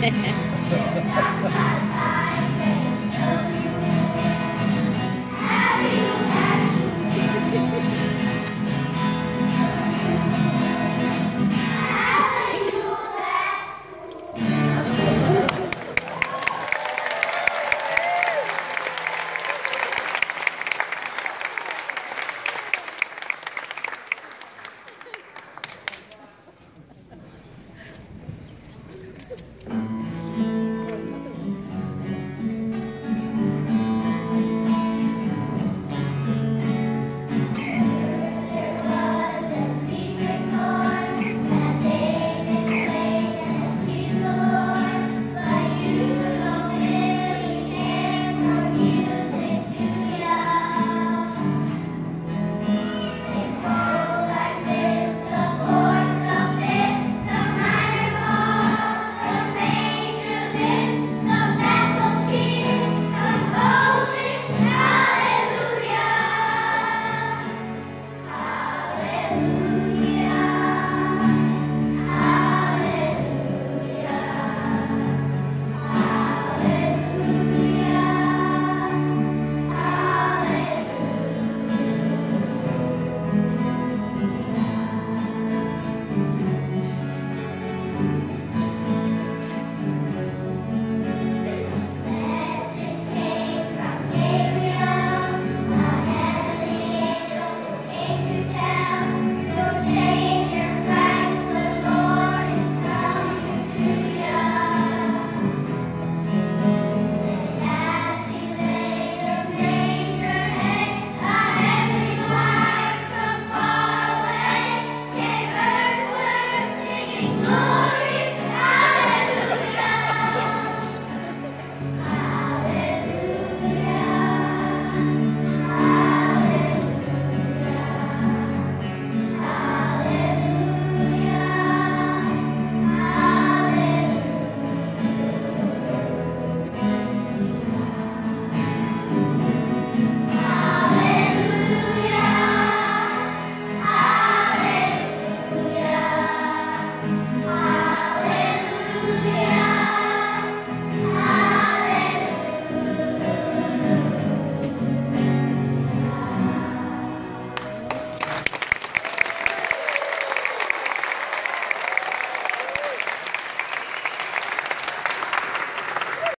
ね。Bye.